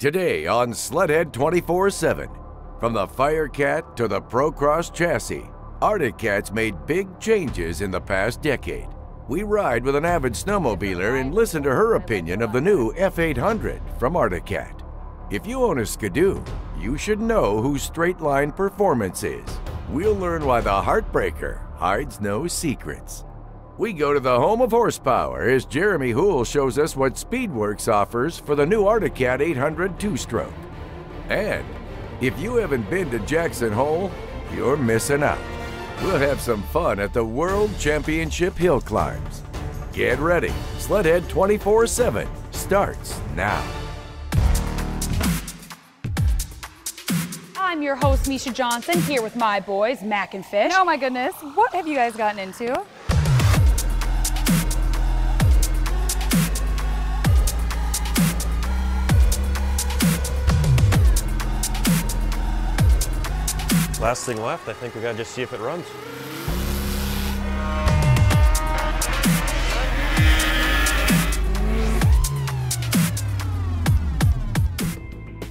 Today on Sledhead 24 7. From the Firecat to the Procross chassis, Arctic Cat's made big changes in the past decade. We ride with an avid snowmobiler and listen to her opinion of the new F800 from Arctic Cat. If you own a Ski-Doo, you should know who Straightline Performance is. We'll learn why the Heartbreaker hides no secrets. We go to the home of horsepower as Jeremy Houle shows us what Speedwerx offers for the new Arctic Cat 800 two-stroke. And if you haven't been to Jackson Hole, you're missing out. We'll have some fun at the World Championship Hill Climbs. Get ready. Sledhead 24 7 starts now. I'm your host, Misha Johnson, here with my boys, Mac and Fish. Oh my goodness, what have you guys gotten into? Last thing left, I think we gotta just see if it runs.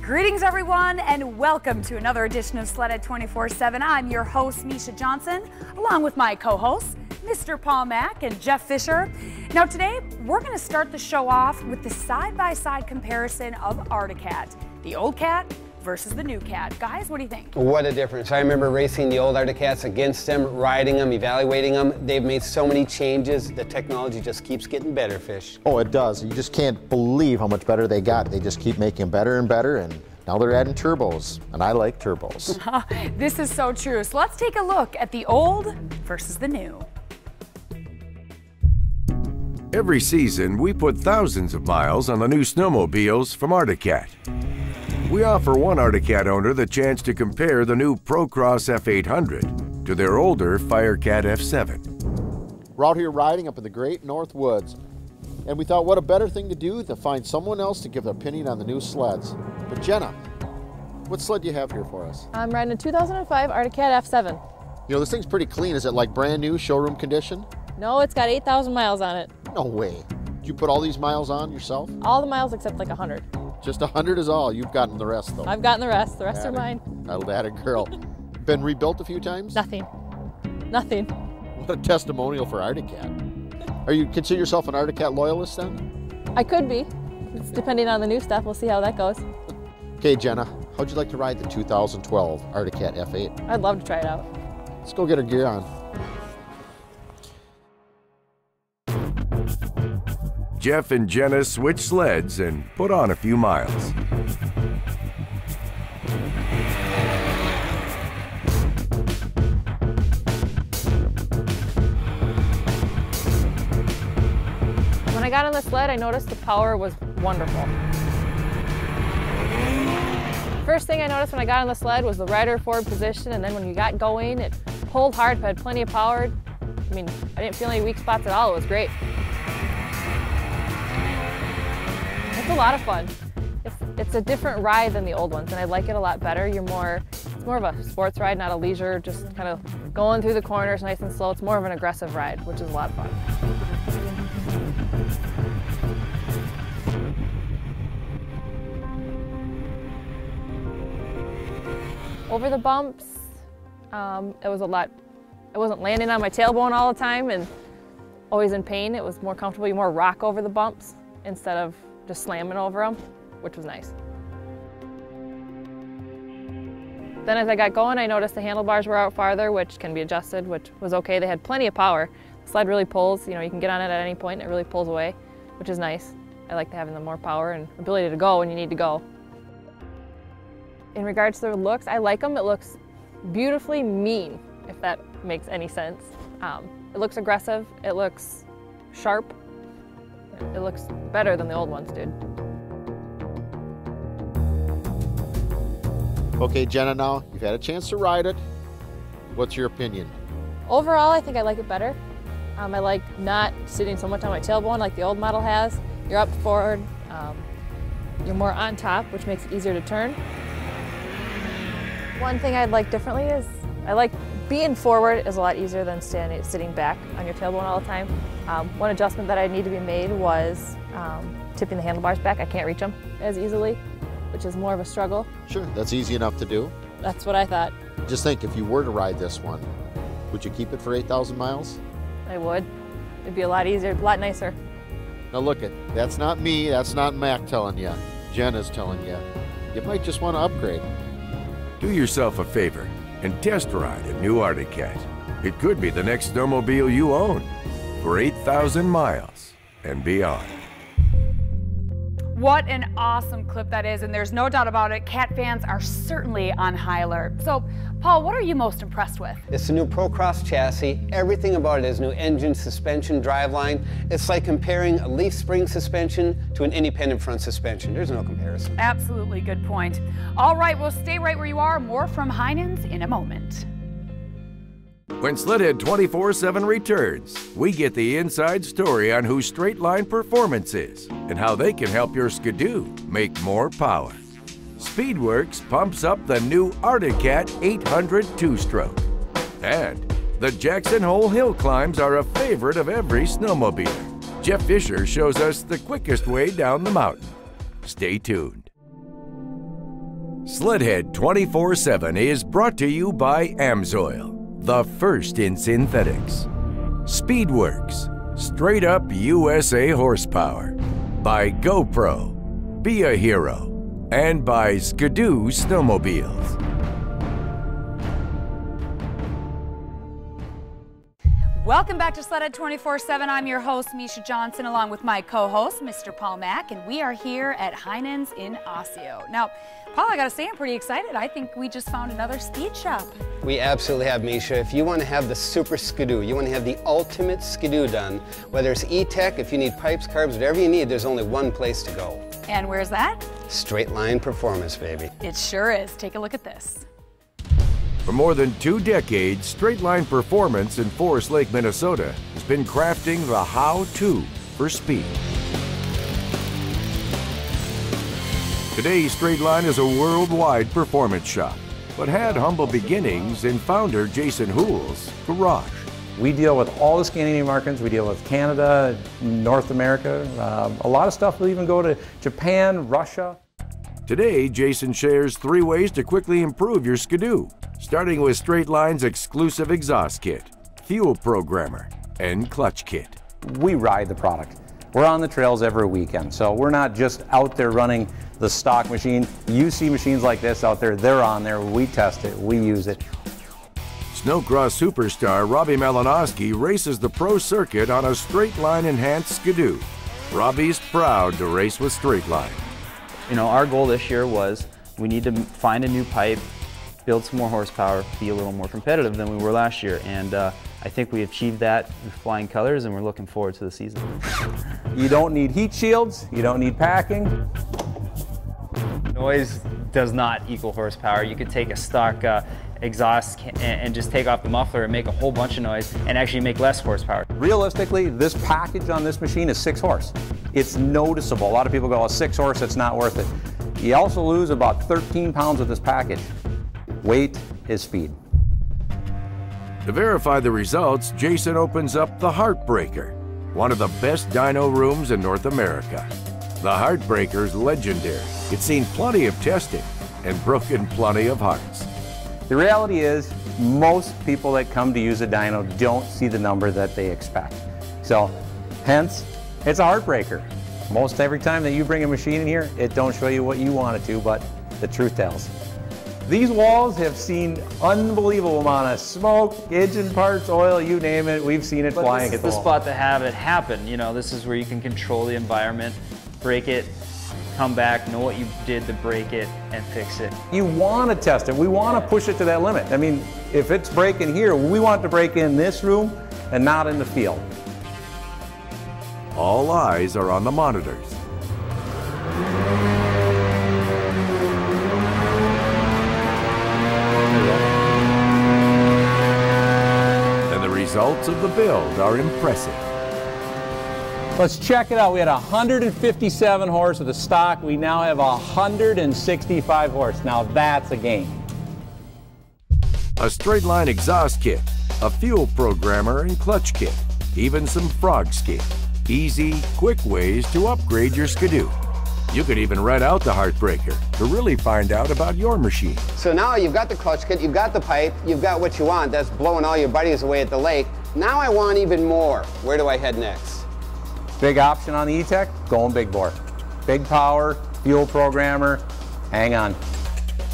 Greetings, everyone, and welcome to another edition of Sledhead 24-7. I'm your host, Misha Johnson, along with my co-hosts, Mr. Paul Mack and Jeff Fisher. Now today, we're gonna start the show off with the side-by-side comparison of Arctic Cat, the old cat versus the new cat. Guys, what do you think? What a difference. I remember racing the old Arctic Cats against them, riding them, evaluating them. They've made so many changes. The technology just keeps getting better, Fish. Oh, it does. You just can't believe how much better they got. They just keep making them better and better, and now they're adding turbos, and I like turbos. this is so true. So let's take a look at the old versus the new. Every season, we put thousands of miles on the new snowmobiles from Arctic Cat. We offer one Arctic Cat owner the chance to compare the new Procross F800 to their older Firecat F7. We're out here riding up in the great North Woods, and we thought what a better thing to do than find someone else to give their opinion on the new sleds. But Jenna, what sled do you have here for us? I'm riding a 2005 Arctic Cat F7. You know, this thing's pretty clean. Is it like brand new, showroom condition? No, it's got 8,000 miles on it. No way. Did you put all these miles on yourself? All the miles except like 100. Just a 100 is all. You've gotten the rest, though. I've gotten the rest. The rest are mine. That'll add a girl. Been rebuilt a few times? Nothing. Nothing. What a testimonial for Arctic Cat. Are you consider yourself an Arctic Cat loyalist then? I could be. It's depending on the new stuff. We'll see how that goes. Okay, Jenna, how'd you like to ride the 2012 Arctic Cat F8? I'd love to try it out. Let's go get her gear on. Jeff and Jenna switch sleds and put on a few miles. When I got on the sled, I noticed the power was wonderful. First thing I noticed when I got on the sled was the rider forward position, and then when you got going, it pulled hard, but had plenty of power. I mean, I didn't feel any weak spots at all. It was great. It's a lot of fun. It's, it's a different ride than the old ones, and I like it a lot better. You're more, it's more of a sports ride, not a leisure, just kind of going through the corners nice and slow. It's more of an aggressive ride, which is a lot of fun. Over the bumps, um, it was a lot, I wasn't landing on my tailbone all the time and always in pain. It was more comfortable, you more rock over the bumps instead of just slamming over them, which was nice. Then as I got going, I noticed the handlebars were out farther, which can be adjusted, which was okay. They had plenty of power. The sled really pulls, you know, you can get on it at any point and it really pulls away, which is nice. I like having the more power and ability to go when you need to go. In regards to the looks, I like them. It looks beautifully mean, if that makes any sense. Um, it looks aggressive, it looks sharp, it looks better than the old ones did. Okay, Jenna, now you've had a chance to ride it. What's your opinion? Overall, I think I like it better. Um, I like not sitting so much on my tailbone like the old model has. You're up forward, um, you're more on top, which makes it easier to turn. One thing I'd like differently is I like being forward is a lot easier than standing, sitting back on your tailbone all the time. Um, one adjustment that I need to be made was um, tipping the handlebars back. I can't reach them as easily. which is more of a struggle. Sure, that's easy enough to do. That's what I thought. Just think if you were to ride this one, would you keep it for 8,000 miles? I would. It'd be a lot easier, a lot nicer. Now look it, that's not me, that's not Mac telling you. Jenna's telling you. You might just want to upgrade. Do yourself a favor and test ride a new Arctic Cat. It could be the next snowmobile you own for 8,000 miles and beyond. What an awesome clip that is, and there's no doubt about it. Cat fans are certainly on high alert. So, Paul, what are you most impressed with? It's the new Procross chassis. Everything about it is new engine, suspension, driveline. It's like comparing a leaf spring suspension to an independent front suspension. There's no comparison. Absolutely good point. All right, well, stay right where you are. More from Heinen's in a moment. When Sledhead 24 7 returns, we get the inside story on who Straightline Performance is and how they can help your Ski-Doo make more power. Speedwerx pumps up the new Arctic Cat 800 two stroke. And the Jackson Hole Hill climbs are a favorite of every snowmobiler. Jeff Fisher shows us the quickest way down the mountain. Stay tuned. Sledhead 24 7 is brought to you by Amsoil the first in synthetics. Speedwerx, straight up USA horsepower. By GoPro, Be a Hero, and by Ski-Doo Snowmobiles. Welcome back to Sledhead 24-7. I'm your host, Misha Johnson, along with my co-host, Mr. Paul Mack, and we are here at Heinen's in Osseo. Now, Paul, I gotta say, I'm pretty excited. I think we just found another speed shop. We absolutely have, Misha. If you want to have the super Ski-Doo, you want to have the ultimate Ski-Doo done, whether it's E-Tech, if you need pipes, carbs, whatever you need, there's only one place to go. And where's that? Straightline Performance, baby. It sure is. Take a look at this. For more than two decades, Straightline Performance in Forest Lake, Minnesota has been crafting the how-to for speed. Today, Straightline is a worldwide performance shop, but had humble beginnings in founder Jason Houle's garage. We deal with all the Scandinavian markets. We deal with Canada, North America. Uh, a lot of stuff will even go to Japan, Russia. Today, Jason shares three ways to quickly improve your Ski-Doo starting with Straightline's exclusive exhaust kit, fuel programmer, and clutch kit. We ride the product. We're on the trails every weekend, so we're not just out there running the stock machine. You see machines like this out there, they're on there, we test it, we use it. Snowcross superstar Robbie Malinowski races the pro circuit on a Straightline enhanced Ski-Doo. Robbie's proud to race with Straightline. You know, our goal this year was we need to find a new pipe build some more horsepower, be a little more competitive than we were last year. And uh, I think we achieved that with flying colors and we're looking forward to the season. You don't need heat shields, you don't need packing. Noise does not equal horsepower. You could take a stock uh, exhaust and just take off the muffler and make a whole bunch of noise and actually make less horsepower. Realistically, this package on this machine is six horse. It's noticeable. A lot of people go, a oh, six horse, it's not worth it. You also lose about 13 pounds with this package. Weight is speed. To verify the results, Jason opens up the Heartbreaker, one of the best dyno rooms in North America. The Heartbreaker's legendary. It's seen plenty of testing and broken plenty of hearts. The reality is, most people that come to use a dyno don't see the number that they expect. So, hence, it's a heartbreaker. Most every time that you bring a machine in here, it don't show you what you want it to, but the truth tells. These walls have seen unbelievable amount of smoke, engine parts, oil, you name it. We've seen it but flying at the, the spot to have it happen. You know, this is where you can control the environment, break it, come back, know what you did to break it, and fix it. You want to test it. We want to push it to that limit. I mean, if it's breaking here, we want it to break in this room and not in the field. All eyes are on the monitors. And the results of the build are impressive. Let's check it out. We had 157 horse with the stock. We now have 165 horse. Now that's a game. A Straightline exhaust kit, a fuel programmer and clutch kit, even some frog skin. Easy, quick ways to upgrade your Ski-Doo. You could even rent out the Heartbreaker to really find out about your machine. So now you've got the clutch kit, you've got the pipe, you've got what you want. That's blowing all your buddies away at the lake. Now I want even more. Where do I head next? Big option on the E-Tech, going big bore. Big power, fuel programmer, hang on.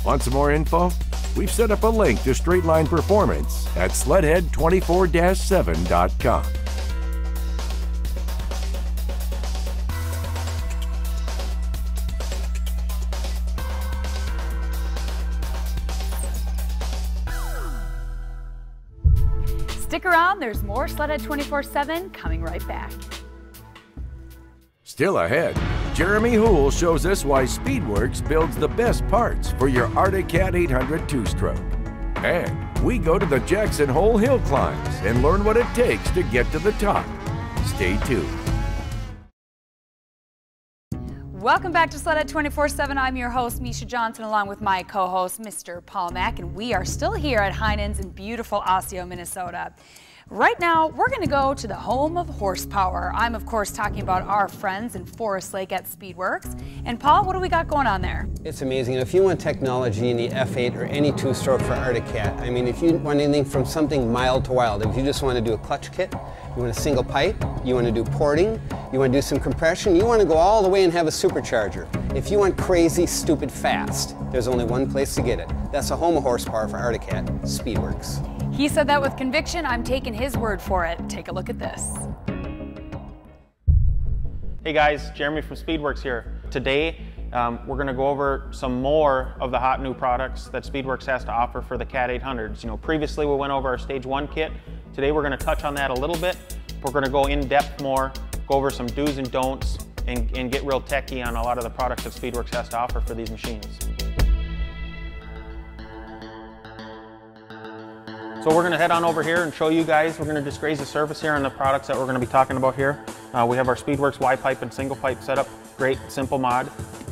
Want some more info? We've set up a link to Straightline Performance at sledhead24-7.com. Stick around, there's more Sledhead 24 7 coming right back. Still ahead, Jeremy Houle shows us why Speedwerx builds the best parts for your Arctic Cat 800 two-stroke. And we go to the Jackson Hole Hill climbs and learn what it takes to get to the top. Stay tuned. Welcome back to Sledhead 24 7. I'm your host, Misha Johnson, along with my co host, Mr. Paul Mack, and we are still here at Heinen's in beautiful Osseo, Minnesota. Right now, we're going to go to the home of horsepower. I'm, of course, talking about our friends in Forest Lake at Speedwerx. And Paul, what do we got going on there? It's amazing. If you want technology in the F8 or any two-stroke for Arctic Cat, I mean, if you want anything from something mild to wild, if you just want to do a clutch kit, you want a single pipe, you want to do porting, you want to do some compression, you want to go all the way and have a supercharger. If you want crazy, stupid fast, there's only one place to get it. That's the home of horsepower for Arctic Cat, Speedwerx. He said that with conviction. I'm taking his word for it. Take a look at this. Hey guys, Jeremy from Speedwerx here. Today, um, we're going to go over some more of the hot new products that Speedwerx has to offer for the CAT 800s. You know, previously we went over our Stage 1 kit. Today we're going to touch on that a little bit. We're going to go in depth more, go over some do's and don'ts, and, and get real techy on a lot of the products that Speedwerx has to offer for these machines. So we're gonna head on over here and show you guys, we're gonna just graze the surface here on the products that we're gonna be talking about here. Uh, we have our Speedwerx Y-pipe and single pipe setup. Great, simple mod.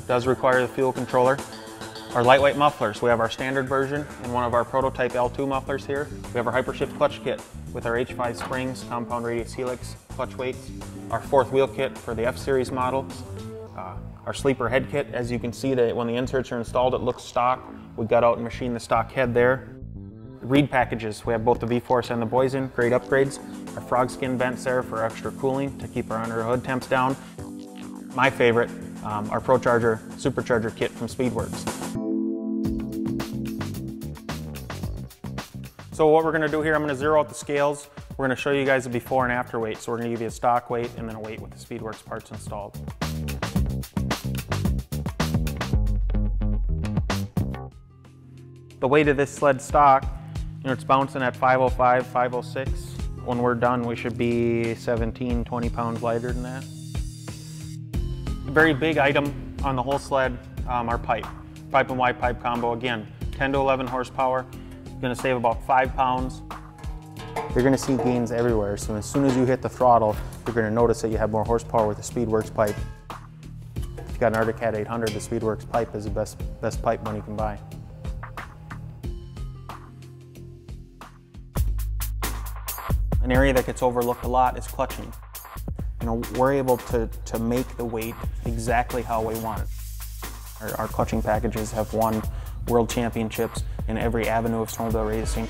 Does require the fuel controller. Our lightweight mufflers, we have our standard version and one of our prototype L2 mufflers here. We have our Hypershift clutch kit with our H5 springs, compound radius helix, clutch weights. Our fourth wheel kit for the F-Series models. Uh, our sleeper head kit, as you can see that when the inserts are installed, it looks stock. We got out and machined the stock head there reed packages. We have both the V-Force and the Boyesen, great upgrades. Our frog skin vents there for extra cooling to keep our under hood temps down. My favorite, um, our ProCharger Supercharger kit from Speedwerx. So what we're gonna do here, I'm gonna zero out the scales. We're gonna show you guys the before and after weight. So we're gonna give you a stock weight and then a weight with the Speedwerx parts installed. The weight of this sled stock you know, it's bouncing at 505, 506. When we're done, we should be 17, 20 pounds lighter than that. A very big item on the whole sled, um, our pipe. Pipe and Y pipe combo, again, 10 to 11 horsepower. You're gonna save about five pounds. You're gonna see gains everywhere. So as soon as you hit the throttle, you're gonna notice that you have more horsepower with the Speedwerx pipe. If you've got an Arctic Cat 800, the Speedwerx pipe is the best, best pipe money can buy. An area that gets overlooked a lot is clutching. You know, we're able to, to make the weight exactly how we want it. Our, our clutching packages have won world championships in every avenue of snowmobile racing.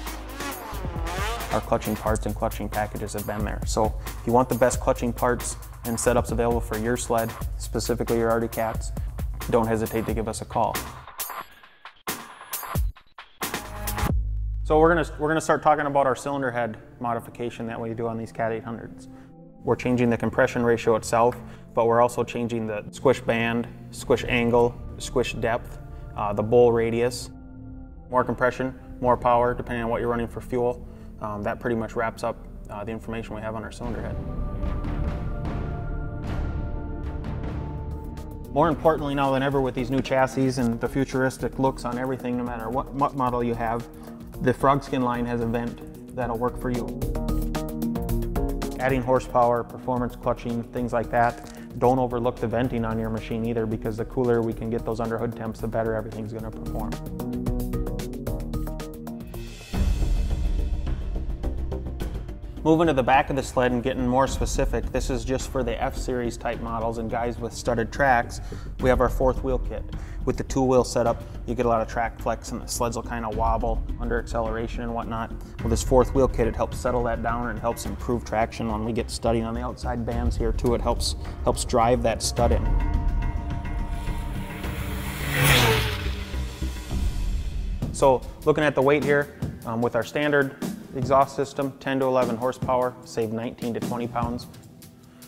Our clutching parts and clutching packages have been there. So if you want the best clutching parts and setups available for your sled, specifically your Arctic Cats, don't hesitate to give us a call. So we're gonna, we're gonna start talking about our cylinder head modification that we do on these CAT 800s. We're changing the compression ratio itself, but we're also changing the squish band, squish angle, squish depth, uh, the bowl radius. More compression, more power, depending on what you're running for fuel. Um, that pretty much wraps up uh, the information we have on our cylinder head. More importantly now than ever with these new chassis and the futuristic looks on everything, no matter what, what model you have, the frog skin line has a vent that'll work for you. Adding horsepower, performance clutching, things like that. Don't overlook the venting on your machine either because the cooler we can get those underhood temps, the better everything's gonna perform. Moving to the back of the sled and getting more specific, this is just for the F-Series type models and guys with studded tracks. We have our fourth wheel kit. With the two wheel setup, you get a lot of track flex and the sleds will kind of wobble under acceleration and whatnot. With this fourth wheel kit, it helps settle that down and helps improve traction when we get studding on the outside bands here too. It helps, helps drive that stud in. So looking at the weight here, um, with our standard exhaust system, 10 to 11 horsepower, save 19 to 20 pounds.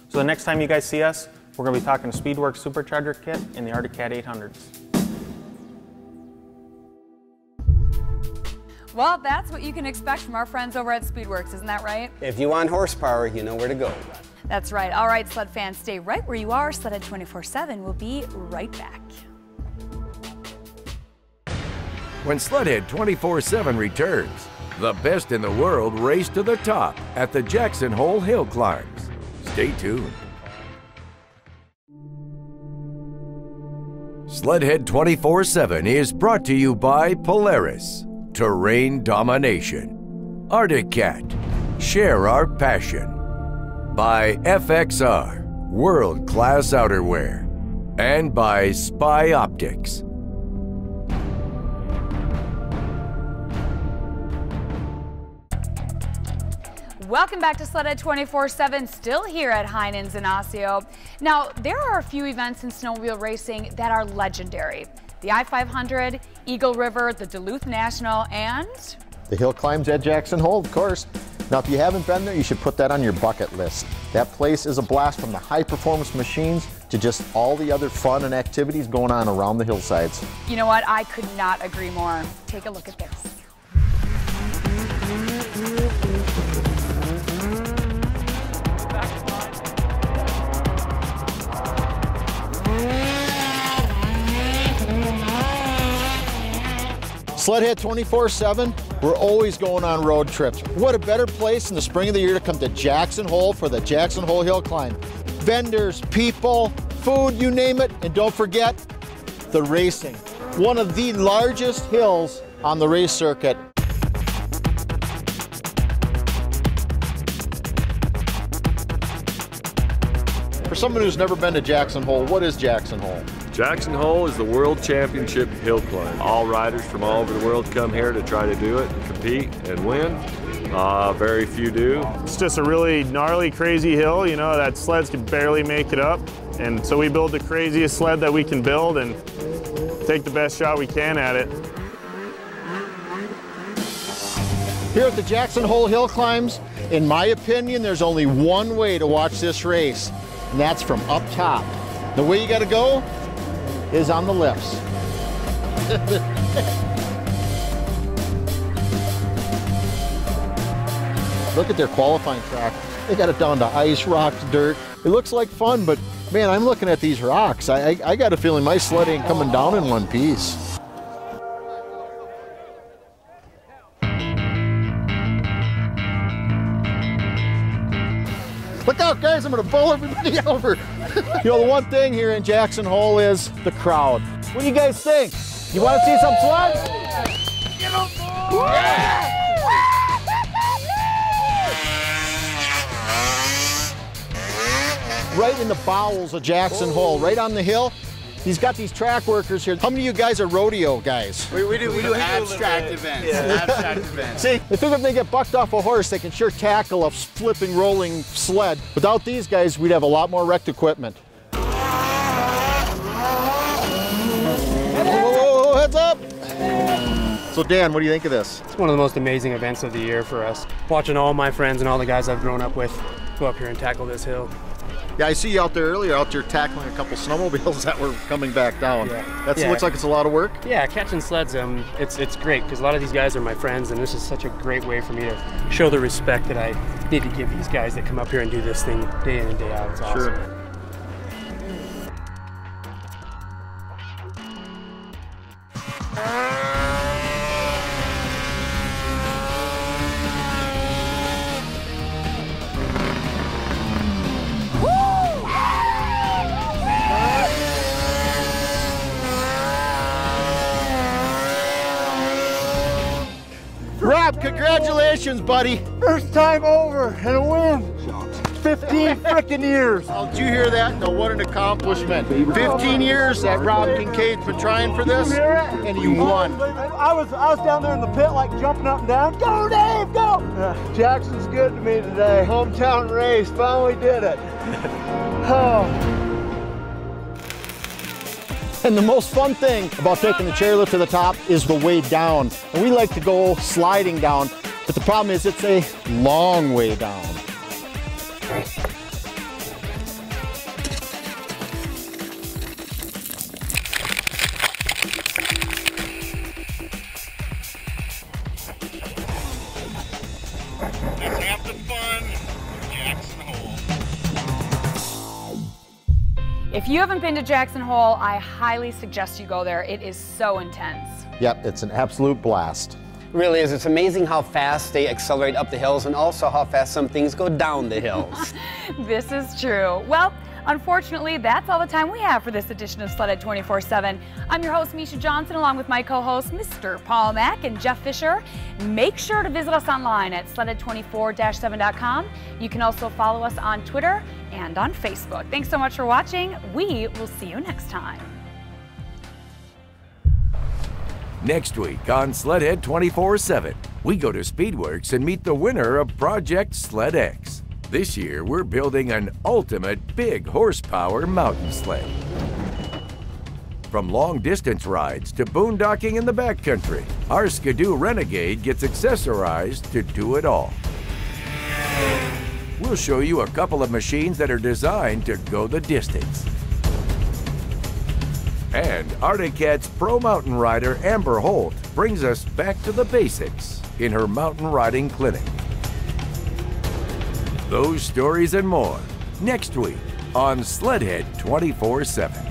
So the next time you guys see us, we're gonna be talking Speedwerx supercharger kit in the Arctic Cat 800s. Well, that's what you can expect from our friends over at Speedwerx, isn't that right? If you want horsepower, you know where to go. That's right. All right, sled fans, stay right where you are. Sledhead 24-7 will be right back. When Sledhead 24 7 returns, the best in the world race to the top at the Jackson Hole Hill Climbs. Stay tuned. Sledhead 24 7 is brought to you by Polaris, Terrain Domination, Arctic Cat, Share Our Passion, by FXR, World Class Outerwear, and by Spy Optics. Welcome back to Sledhead 24-7, still here at Heinen's in Osseo. Now, there are a few events in snowmobile racing that are legendary. The I-500, Eagle River, the Duluth National, and... The hill climbs at Jackson Hole, of course. Now, if you haven't been there, you should put that on your bucket list. That place is a blast from the high performance machines to just all the other fun and activities going on around the hillsides. You know what? I could not agree more. Take a look at this. Sledhead 24-7, we're always going on road trips. What a better place in the spring of the year to come to Jackson Hole for the Jackson Hole Hill Climb. Vendors, people, food, you name it. And don't forget, the racing. One of the largest hills on the race circuit. For someone who's never been to Jackson Hole, what is Jackson Hole? Jackson Hole is the World Championship hill climb. All riders from all over the world come here to try to do it, compete, and win. Uh, very few do. It's just a really gnarly, crazy hill, you know, that sleds can barely make it up. And so we build the craziest sled that we can build and take the best shot we can at it. Here at the Jackson Hole Hill Climbs, in my opinion, there's only one way to watch this race, and that's from up top. The way you gotta go is on the lifts. Look at their qualifying track. They got it down to ice, rocks, dirt. It looks like fun, but man, I'm looking at these rocks. I, I, I got a feeling my sled ain't coming down in one piece. Guys, I'm gonna bowl everybody over. you know, the one thing here in Jackson Hole is the crowd. What do you guys think? You wanna see some sleds? Right in the bowels of Jackson Hole, right on the hill. He's got these track workers here. How many of you guys are rodeo guys? We, we do we do abstract events. Yeah. Abstract events. See, they think if they get bucked off a horse, they can sure tackle a flipping, rolling sled. Without these guys, we'd have a lot more wrecked equipment. Whoa, whoa, whoa, whoa, heads up! So Dan, what do you think of this? It's one of the most amazing events of the year for us. Watching all my friends and all the guys I've grown up with go up here and tackle this hill. Yeah, I see you out there earlier, out there tackling a couple snowmobiles that were coming back down. Yeah. That yeah. looks like it's a lot of work. Yeah, catching sleds, um, it's it's great because a lot of these guys are my friends, and this is such a great way for me to show the respect that I need to give these guys that come up here and do this thing day in and day out. It's awesome. Sure. Ah! Congratulations, buddy. First time over and a win. 15 freaking years. Oh, did you hear that? No, what an accomplishment. 15 years that Rob Kincaid's been trying for this, and he won. I was I was down there in the pit like jumping up and down. Go, Dave, go! Uh, Jackson's good to me today. Hometown race, finally did it. oh. And the most fun thing about taking the chairlift to the top is the way down. And we like to go sliding down, but the problem is it's a long way down. Let's have the fun Jackson Hole. If you haven't been to Jackson Hole, I highly suggest you go there. It is so intense. Yep, it's an absolute blast. Really is. It's amazing how fast they accelerate up the hills and also how fast some things go down the hills. this is true. Well, unfortunately, that's all the time we have for this edition of Sledhead 24 7. I'm your host, Misha Johnson, along with my co hosts, Mr. Paul Mack and Jeff Fisher. Make sure to visit us online at sledhead24 7.com. You can also follow us on Twitter and on Facebook. Thanks so much for watching. We will see you next time. Next week on Sledhead 24 7, we go to Speedwerx and meet the winner of Project Sled X. This year, we're building an ultimate big horsepower mountain sled. From long distance rides to boondocking in the backcountry, our Ski-Doo Renegade gets accessorized to do it all. We'll show you a couple of machines that are designed to go the distance. And Arctic Cat's pro mountain rider Amber Holt brings us back to the basics in her mountain riding clinic. Those stories and more next week on Sledhead 24 7.